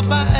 up my